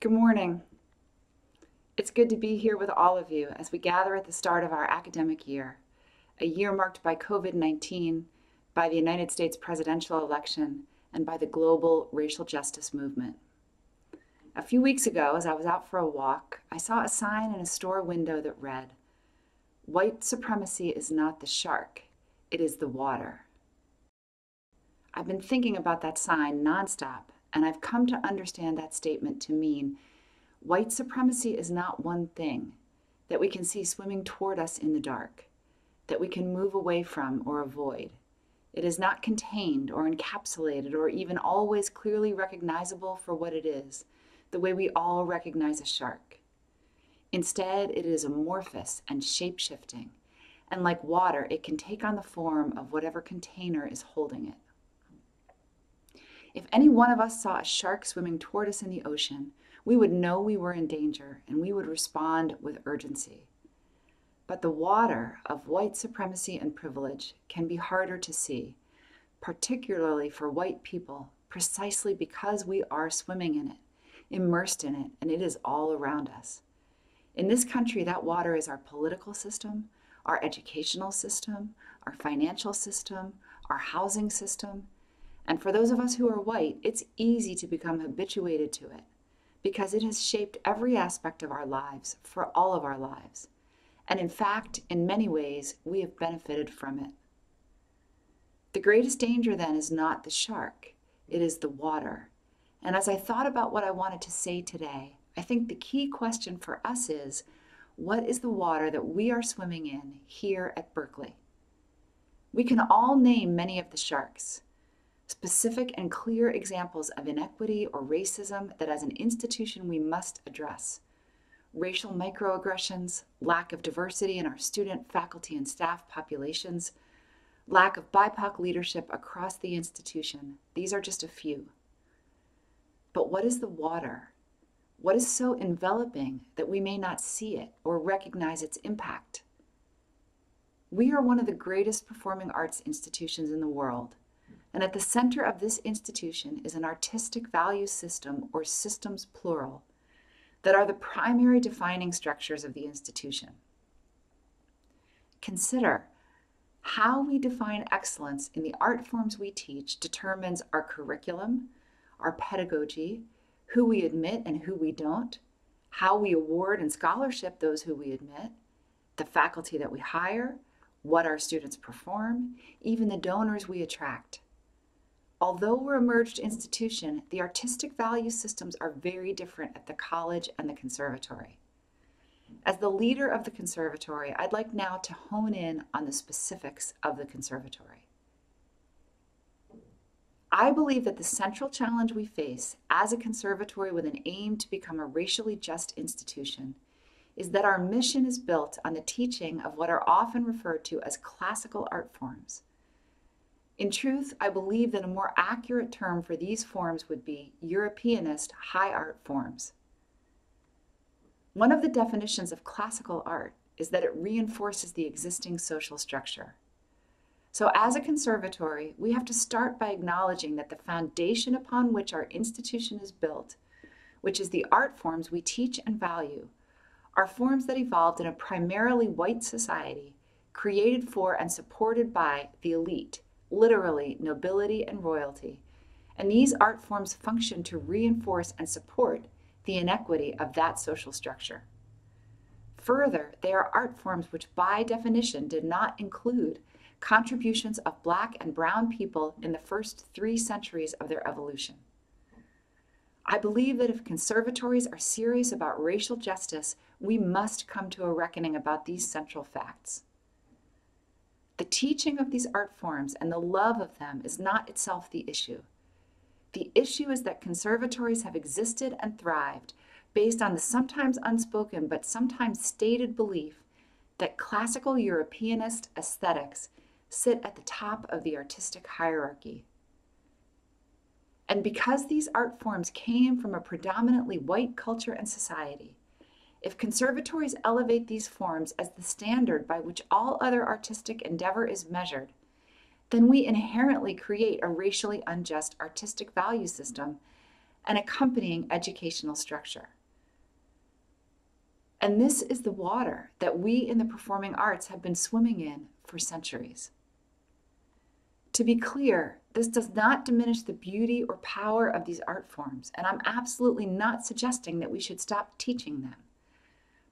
Good morning. It's good to be here with all of you as we gather at the start of our academic year, a year marked by COVID 19, by the United States presidential election, and by the global racial justice movement. A few weeks ago, as I was out for a walk, I saw a sign in a store window that read, White supremacy is not the shark, it is the water. I've been thinking about that sign nonstop and I've come to understand that statement to mean white supremacy is not one thing that we can see swimming toward us in the dark, that we can move away from or avoid. It is not contained or encapsulated or even always clearly recognizable for what it is, the way we all recognize a shark. Instead, it is amorphous and shape shifting, and like water, it can take on the form of whatever container is holding it. If any one of us saw a shark swimming toward us in the ocean, we would know we were in danger and we would respond with urgency. But the water of white supremacy and privilege can be harder to see, particularly for white people, precisely because we are swimming in it, immersed in it, and it is all around us. In this country, that water is our political system, our educational system, our financial system, our housing system, and for those of us who are white, it's easy to become habituated to it because it has shaped every aspect of our lives for all of our lives. And in fact, in many ways, we have benefited from it. The greatest danger then is not the shark, it is the water. And as I thought about what I wanted to say today, I think the key question for us is what is the water that we are swimming in here at Berklee? We can all name many of the sharks specific and clear examples of inequity or racism that as an institution we must address. Racial microaggressions, lack of diversity in our student, faculty, and staff populations, lack of BIPOC leadership across the institution. These are just a few. But what is the water? What is so enveloping that we may not see it or recognize its impact? We are one of the greatest performing arts institutions in the world, and at the center of this institution is an artistic value system, or systems plural, that are the primary defining structures of the institution. Consider how we define excellence in the art forms we teach determines our curriculum, our pedagogy, who we admit and who we don't, how we award and scholarship those who we admit, the faculty that we hire, what our students perform, even the donors we attract. Although we're a merged institution, the artistic value systems are very different at the college and the conservatory. As the leader of the conservatory, I'd like now to hone in on the specifics of the conservatory. I believe that the central challenge we face as a conservatory with an aim to become a racially just institution is that our mission is built on the teaching of what are often referred to as classical art forms in truth, I believe that a more accurate term for these forms would be Europeanist high art forms. One of the definitions of classical art is that it reinforces the existing social structure. So, as a conservatory, we have to start by acknowledging that the foundation upon which our institution is built, which is the art forms we teach and value, are forms that evolved in a primarily white society, created for and supported by the elite literally nobility and royalty, and these art forms function to reinforce and support the inequity of that social structure. Further, they are art forms which, by definition, did not include contributions of Black and Brown people in the first three centuries of their evolution. I believe that if conservatories are serious about racial justice, we must come to a reckoning about these central facts. The teaching of these art forms and the love of them is not itself the issue. The issue is that conservatories have existed and thrived based on the sometimes unspoken but sometimes stated belief that classical Europeanist aesthetics sit at the top of the artistic hierarchy. And because these art forms came from a predominantly white culture and society, if conservatories elevate these forms as the standard by which all other artistic endeavor is measured, then we inherently create a racially unjust artistic value system and accompanying educational structure. And this is the water that we in the performing arts have been swimming in for centuries. To be clear, this does not diminish the beauty or power of these art forms, and I'm absolutely not suggesting that we should stop teaching them.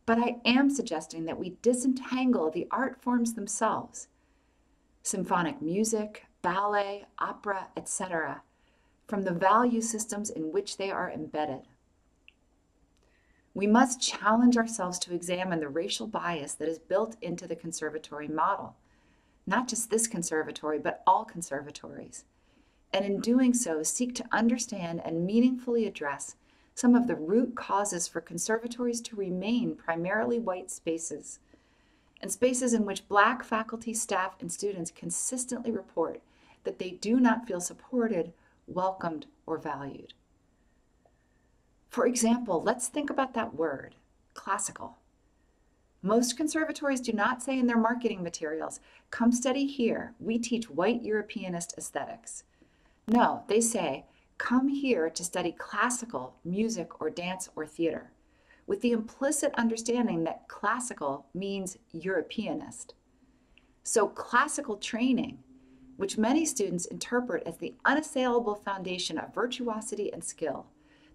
But I am suggesting that we disentangle the art forms themselves symphonic music, ballet, opera, etc., from the value systems in which they are embedded. We must challenge ourselves to examine the racial bias that is built into the conservatory model, not just this conservatory, but all conservatories, and in doing so, seek to understand and meaningfully address some of the root causes for conservatories to remain primarily white spaces, and spaces in which Black faculty, staff, and students consistently report that they do not feel supported, welcomed, or valued. For example, let's think about that word, classical. Most conservatories do not say in their marketing materials, come study here, we teach white Europeanist aesthetics. No, they say, come here to study classical music or dance or theater, with the implicit understanding that classical means Europeanist. So classical training, which many students interpret as the unassailable foundation of virtuosity and skill,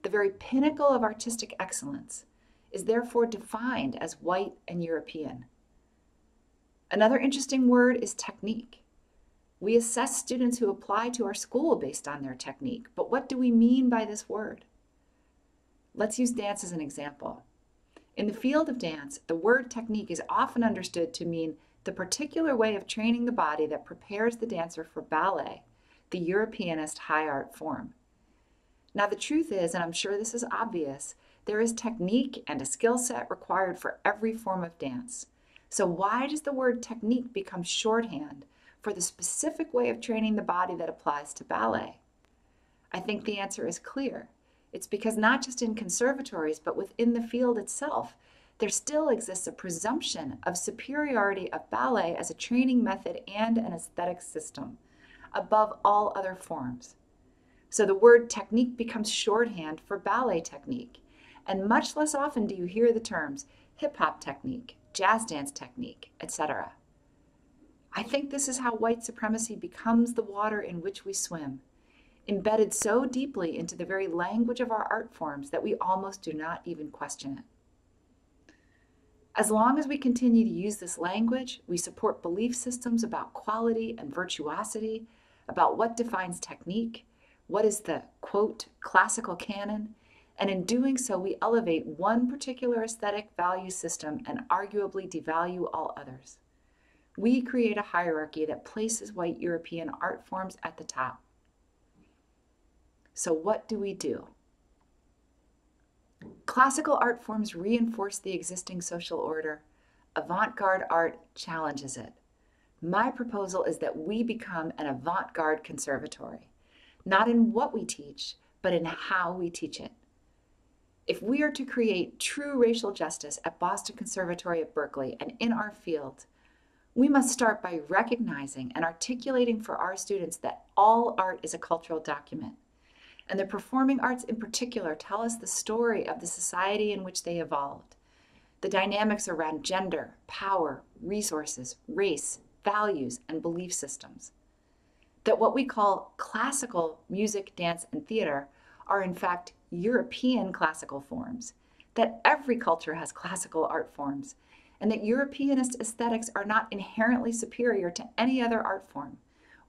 the very pinnacle of artistic excellence, is therefore defined as white and European. Another interesting word is technique. We assess students who apply to our school based on their technique, but what do we mean by this word? Let's use dance as an example. In the field of dance, the word technique is often understood to mean the particular way of training the body that prepares the dancer for ballet, the Europeanist high art form. Now, the truth is, and I'm sure this is obvious, there is technique and a skill set required for every form of dance. So, why does the word technique become shorthand for the specific way of training the body that applies to ballet? I think the answer is clear. It's because not just in conservatories, but within the field itself, there still exists a presumption of superiority of ballet as a training method and an aesthetic system above all other forms. So the word technique becomes shorthand for ballet technique, and much less often do you hear the terms hip hop technique, jazz dance technique, etc. I think this is how white supremacy becomes the water in which we swim, embedded so deeply into the very language of our art forms that we almost do not even question it. As long as we continue to use this language, we support belief systems about quality and virtuosity, about what defines technique, what is the quote classical canon, and in doing so, we elevate one particular aesthetic value system and arguably devalue all others we create a hierarchy that places white European art forms at the top. So, what do we do? Classical art forms reinforce the existing social order. Avant garde art challenges it. My proposal is that we become an avant garde conservatory, not in what we teach, but in how we teach it. If we are to create true racial justice at Boston Conservatory at Berklee and in our field, we must start by recognizing and articulating for our students that all art is a cultural document. And the performing arts in particular tell us the story of the society in which they evolved, the dynamics around gender, power, resources, race, values, and belief systems. That what we call classical music, dance, and theater are in fact European classical forms, that every culture has classical art forms, and that Europeanist aesthetics are not inherently superior to any other art form,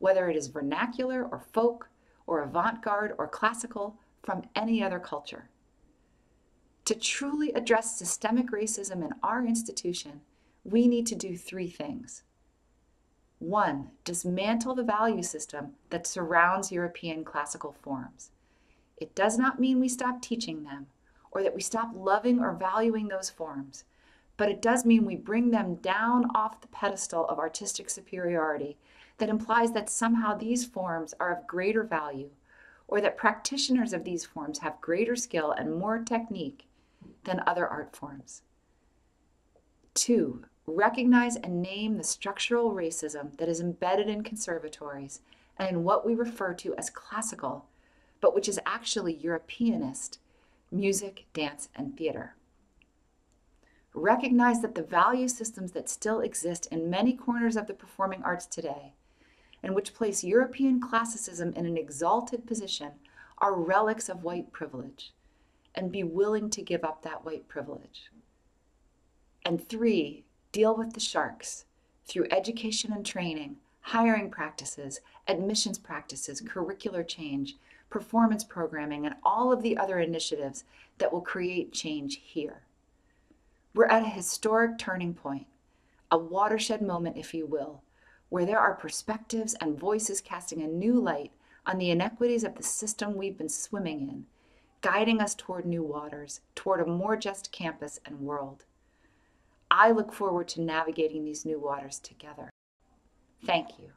whether it is vernacular or folk or avant garde or classical from any other culture. To truly address systemic racism in our institution, we need to do three things. One, dismantle the value system that surrounds European classical forms. It does not mean we stop teaching them or that we stop loving or valuing those forms but it does mean we bring them down off the pedestal of artistic superiority that implies that somehow these forms are of greater value or that practitioners of these forms have greater skill and more technique than other art forms. Two, recognize and name the structural racism that is embedded in conservatories and in what we refer to as classical, but which is actually Europeanist music, dance, and theater. Recognize that the value systems that still exist in many corners of the performing arts today, and which place European classicism in an exalted position, are relics of white privilege, and be willing to give up that white privilege. And three, deal with the sharks through education and training, hiring practices, admissions practices, curricular change, performance programming, and all of the other initiatives that will create change here. We're at a historic turning point, a watershed moment, if you will, where there are perspectives and voices casting a new light on the inequities of the system we've been swimming in, guiding us toward new waters, toward a more just campus and world. I look forward to navigating these new waters together. Thank you.